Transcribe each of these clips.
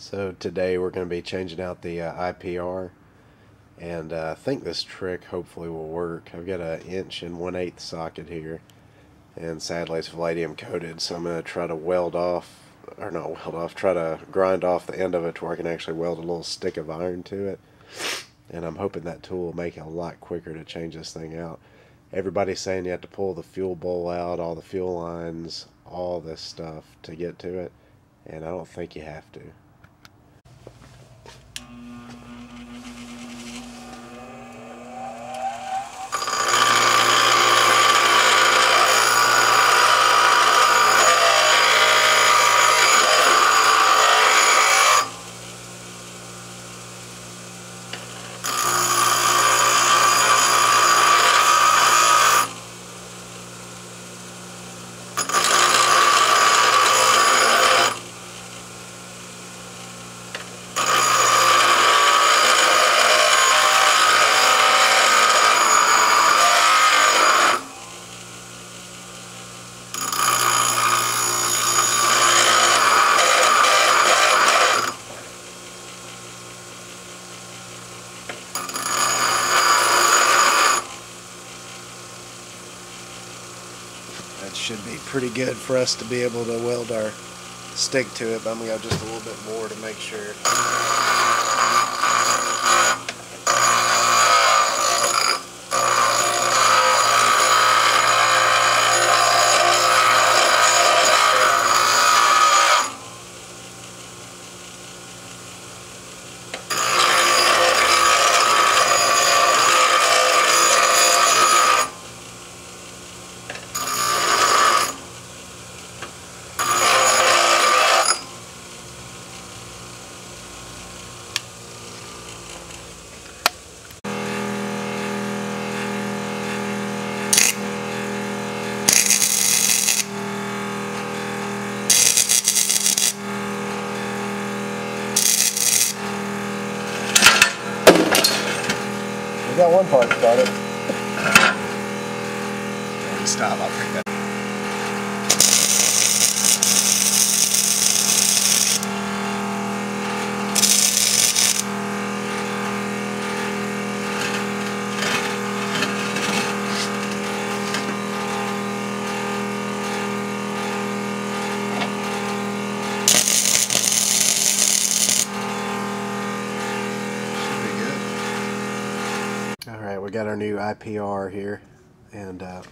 So today we're going to be changing out the uh, IPR and uh, I think this trick hopefully will work. I've got an inch and one eighth socket here and sadly it's palladium coated so I'm going to try to weld off or not weld off, try to grind off the end of it to where I can actually weld a little stick of iron to it and I'm hoping that tool will make it a lot quicker to change this thing out. Everybody's saying you have to pull the fuel bowl out, all the fuel lines, all this stuff to get to it and I don't think you have to. That should be pretty good for us to be able to weld our stick to it, but I'm going to go just a little bit more to make sure. Got one part started. Stop, I'll take that. Alright, we got our new IPR here, and uh,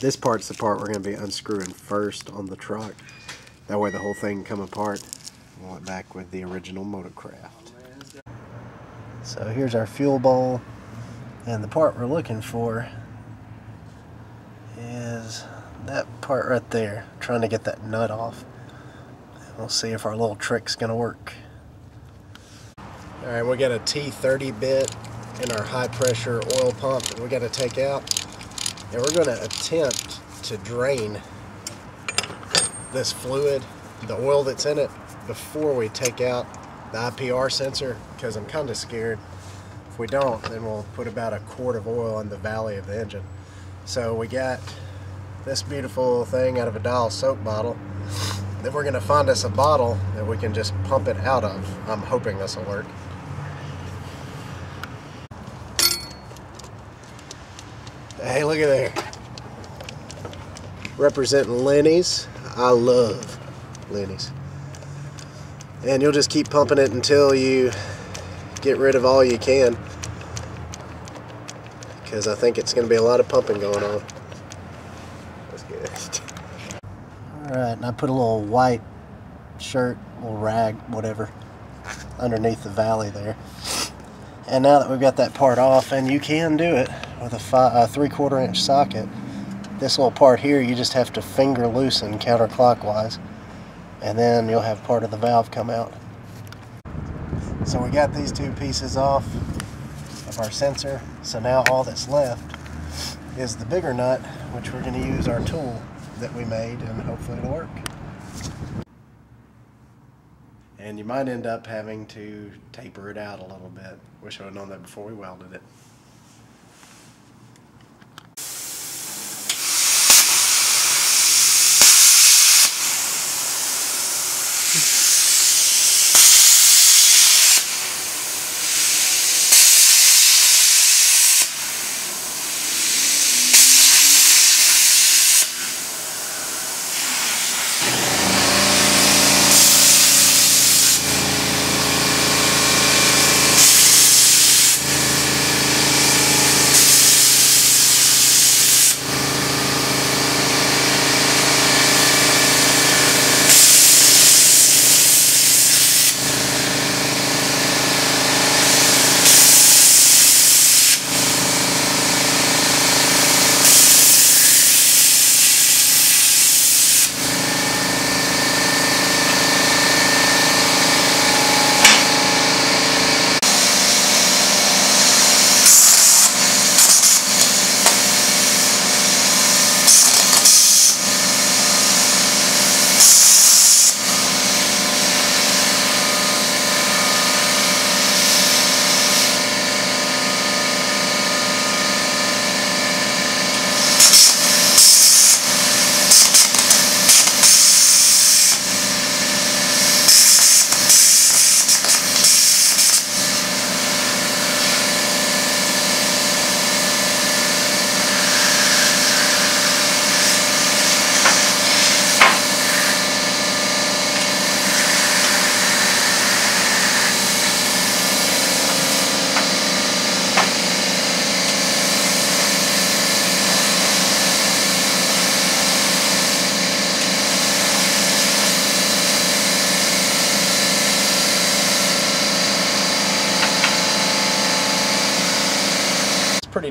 this part's the part we're going to be unscrewing first on the truck. That way the whole thing can come apart. We'll it back with the original Motorcraft. So here's our fuel bowl, and the part we're looking for is that part right there. Trying to get that nut off. And we'll see if our little trick's going to work. Alright, we got a T30 bit in our high pressure oil pump that we got to take out. And we're going to attempt to drain this fluid the oil that's in it before we take out the IPR sensor because I'm kind of scared. If we don't then we'll put about a quart of oil in the valley of the engine. So we got this beautiful thing out of a dial soap bottle then we're going to find us a bottle that we can just pump it out of. I'm hoping this will work Hey, look at there. Representing Lenny's. I love Lenny's. And you'll just keep pumping it until you get rid of all you can. Because I think it's going to be a lot of pumping going on. That's good. Alright, and I put a little white shirt, little rag, whatever, underneath the valley there. And now that we've got that part off, and you can do it with a, three quarter inch socket, this little part here you just have to finger loosen counterclockwise, and then you'll have part of the valve come out. So we got these two pieces off of our sensor, so now all that's left is the bigger nut, which we're going to use our tool that we made, and hopefully it'll work. And you might end up having to taper it out a little bit. Wish I would have known that before we welded it.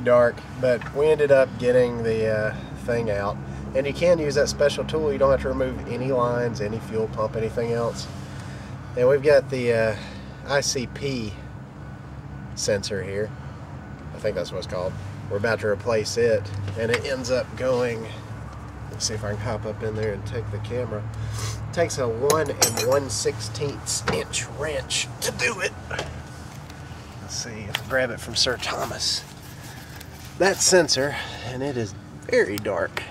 Dark, but we ended up getting the uh, thing out. And you can use that special tool. You don't have to remove any lines, any fuel pump, anything else. And we've got the uh, ICP sensor here. I think that's what it's called. We're about to replace it, and it ends up going. Let's see if I can hop up in there and take the camera. It takes a one and one sixteenth inch wrench to do it. Let's see if I grab it from Sir Thomas. That sensor, and it is very dark.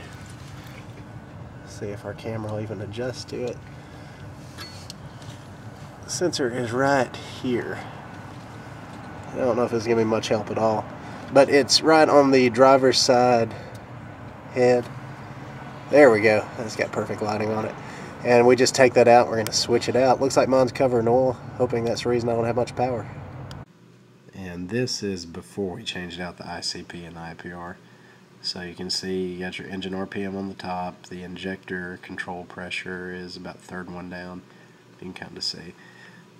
Let's see if our camera will even adjust to it. The sensor is right here. I don't know if it's giving me much help at all. But it's right on the driver's side head. There we go. It's got perfect lighting on it. And we just take that out. We're going to switch it out. Looks like mine's covered in oil. Hoping that's the reason I don't have much power. This is before we changed out the ICP and the IPR. So you can see you got your engine RPM on the top. The injector control pressure is about third one down. You can kind of see.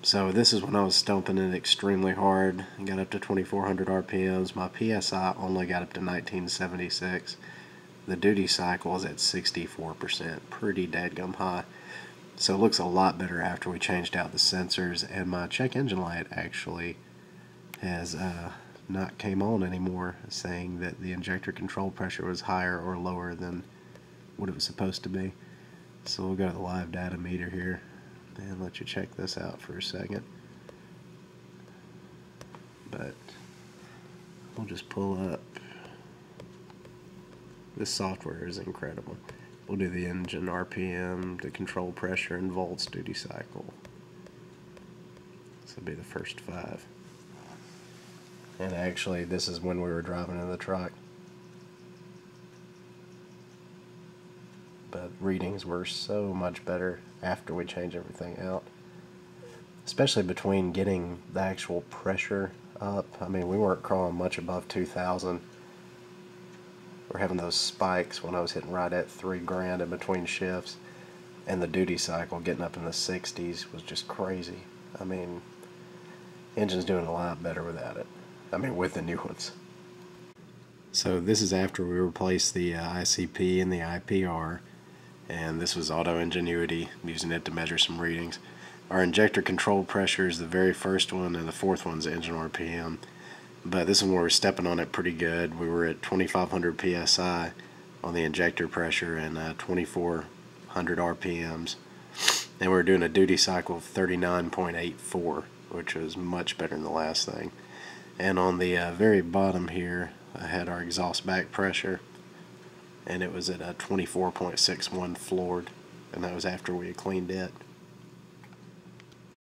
So this is when I was stomping it extremely hard. I got up to 2400 RPMs. My PSI only got up to 1976. The duty cycle is at 64%. Pretty dadgum high. So it looks a lot better after we changed out the sensors and my check engine light actually has uh, not came on anymore saying that the injector control pressure was higher or lower than what it was supposed to be. So we'll go to the live data meter here and let you check this out for a second. But we'll just pull up. This software is incredible. We'll do the engine RPM, the control pressure, and volts duty cycle. This will be the first five. And actually, this is when we were driving in the truck. But readings were so much better after we change everything out. Especially between getting the actual pressure up. I mean, we weren't crawling much above 2,000. We're having those spikes when I was hitting right at three grand in between shifts. And the duty cycle getting up in the 60s was just crazy. I mean, engine's doing a lot better without it. I mean, with the new ones. So this is after we replaced the uh, ICP and the IPR and this was AutoEnginuity using it to measure some readings. Our injector control pressure is the very first one and the fourth one's engine RPM but this one we were stepping on it pretty good. We were at 2500 psi on the injector pressure and uh, 2400 RPMs and we were doing a duty cycle of 39.84 which was much better than the last thing and on the uh, very bottom here I had our exhaust back pressure. And it was at a 24.61 floored. And that was after we had cleaned it